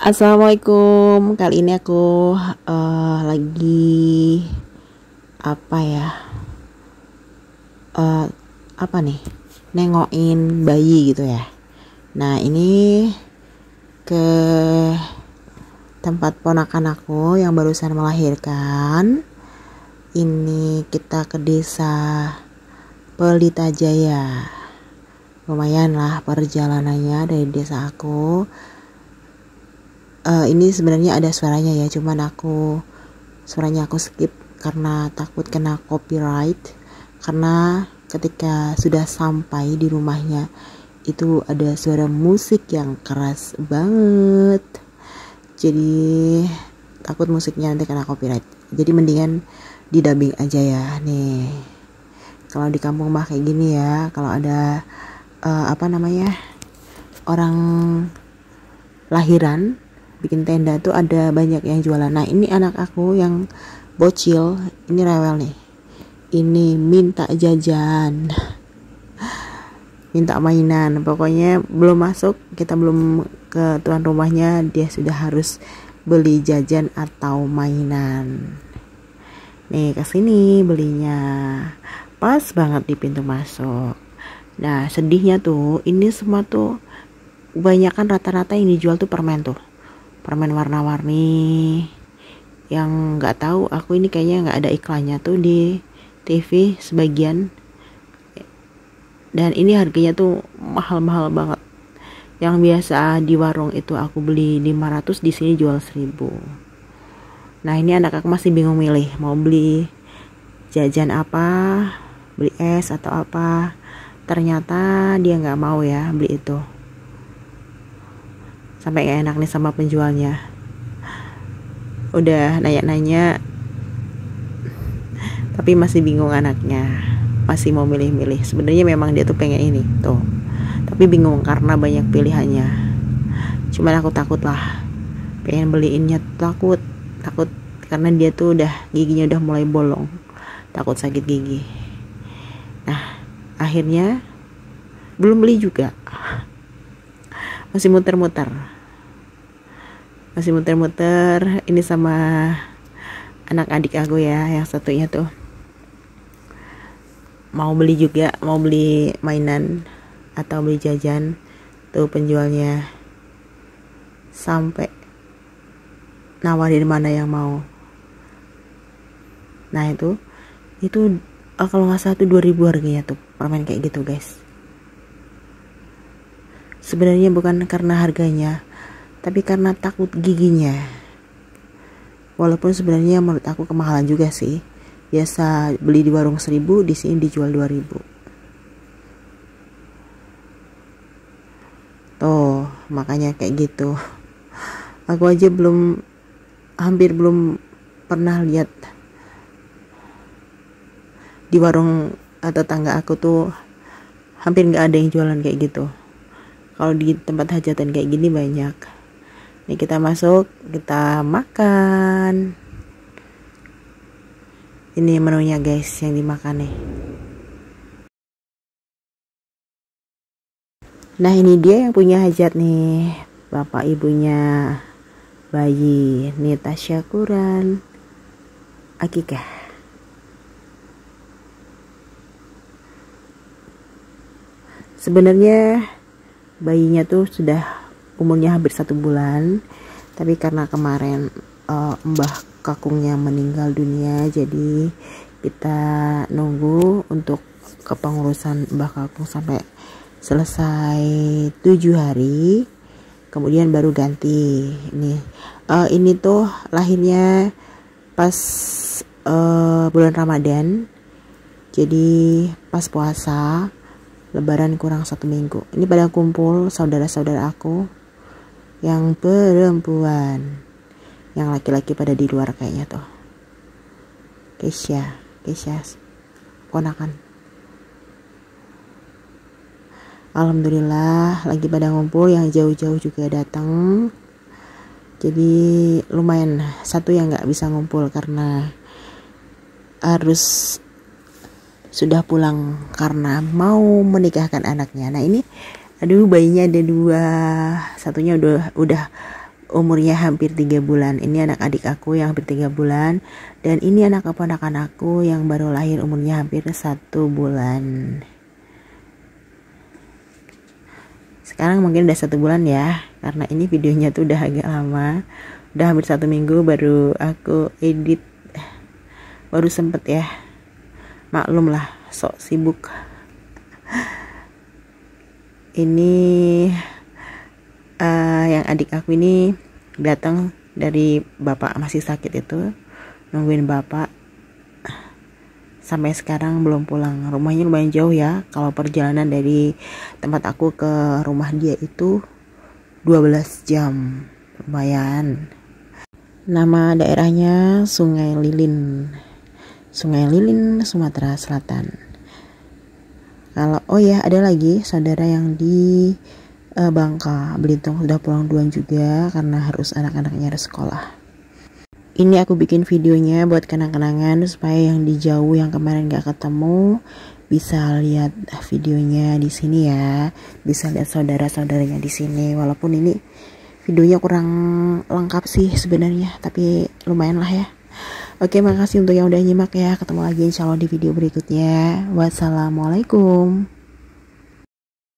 Assalamualaikum. Kali ini aku uh, lagi apa ya? Uh, apa nih? Nengokin bayi gitu ya. Nah, ini ke tempat ponakan aku yang barusan melahirkan. Ini kita ke desa Pelita Jaya. Lumayan lah perjalanannya dari desa aku uh, ini sebenarnya ada suaranya ya cuman aku suaranya aku skip karena takut kena copyright. Karena ketika sudah sampai di rumahnya itu ada suara musik yang keras banget. Jadi takut musiknya nanti kena copyright. Jadi mendingan di dubbing aja ya nih. Kalau di kampung mah kayak gini ya kalau ada uh, apa namanya orang lahiran bikin tenda tuh ada banyak yang jualan. Nah ini anak aku yang bocil ini rewel nih. Ini minta jajan. Minta mainan. Pokoknya belum masuk kita belum ke tuan rumahnya dia sudah harus beli jajan atau mainan. Nih ke sini belinya. Pas banget di pintu masuk. Nah sedihnya tuh ini semua tuh kebanyakan rata-rata yang dijual tuh permen tuh permen warna-warni yang nggak tahu aku ini kayaknya nggak ada iklannya tuh di TV sebagian. Dan ini harganya tuh mahal-mahal banget. Yang biasa di warung itu aku beli 500 di sini jual 1000 nah ini anak aku masih bingung milih mau beli jajan apa beli es atau apa. Ternyata dia nggak mau ya beli itu sampai gak enak nih sama penjualnya. Udah nanya-nanya tapi masih bingung anaknya. Masih mau milih-milih. Sebenarnya memang dia tuh pengen ini tuh. Tapi bingung karena banyak pilihannya. Cuman aku takut lah pengen beliinnya takut. Takut karena dia tuh udah giginya udah mulai bolong. Takut sakit gigi. Nah akhirnya belum beli juga. Masih muter-muter masih muter-muter. Ini sama anak adik aku ya yang satunya tuh. Mau beli juga mau beli mainan atau beli jajan. Tuh penjualnya. Sampai nawarin mana yang mau. Nah itu itu kalau nggak salah tuh 2000 harganya tuh permen kayak gitu guys. Sebenarnya bukan karena harganya tapi karena takut giginya. Walaupun sebenarnya menurut aku kemahalan juga sih. Biasa beli di warung 1000 di sini dijual 2000 tuh makanya kayak gitu. Aku aja belum hampir belum pernah lihat di warung atau tangga aku tuh hampir nggak ada yang jualan kayak gitu. Kalau di tempat hajatan kayak gini banyak ini kita masuk kita makan. Ini menunya guys yang dimakan nih. Nah ini dia yang punya hajat nih. Bapak ibunya bayi nih tasyakuran akikah sebenarnya bayinya tuh sudah umurnya hampir satu bulan. Tapi karena kemarin uh, mbah kakungnya meninggal dunia jadi kita nunggu untuk kepengurusan mbah kakung sampai selesai tujuh hari. Kemudian baru ganti. Ini uh, ini tuh lahirnya pas uh, bulan ramadan. Jadi pas puasa lebaran kurang satu minggu. Ini pada kumpul saudara-saudara aku yang perempuan. Yang laki-laki pada di luar kayaknya tuh. Keisha. Keisha. Ponakan. Alhamdulillah lagi pada ngumpul yang jauh-jauh juga datang. Jadi lumayan satu yang nggak bisa ngumpul karena harus sudah pulang karena mau menikahkan anaknya. Nah ini, aduh bayinya ada dua, satunya udah udah umurnya hampir tiga bulan. Ini anak adik aku yang hampir tiga bulan. Dan ini anak keponakan aku yang baru lahir umurnya hampir satu bulan. Sekarang mungkin udah satu bulan ya karena ini videonya tuh udah agak lama. Udah hampir satu minggu baru aku edit. Baru sempet ya. Maklum lah sok sibuk ini uh, yang adik aku ini datang dari bapak masih sakit itu nungguin bapak. Sampai sekarang belum pulang. Rumahnya lumayan jauh ya. Kalau perjalanan dari tempat aku ke rumah dia itu 12 jam. Lumayan. Nama daerahnya Sungai Lilin. Sungai Lilin Sumatera Selatan kalau oh ya ada lagi saudara yang di uh, Bangka Belitung. Sudah pulang duluan juga karena harus anak-anaknya harus sekolah. Ini aku bikin videonya buat kenang-kenangan supaya yang di jauh yang kemarin gak ketemu bisa lihat videonya di sini ya. Bisa lihat saudara-saudaranya di sini. Walaupun ini videonya kurang lengkap sih sebenarnya tapi lumayan lah ya Oke makasih untuk yang udah nyimak ya. Ketemu lagi insya Allah di video berikutnya. Wassalamualaikum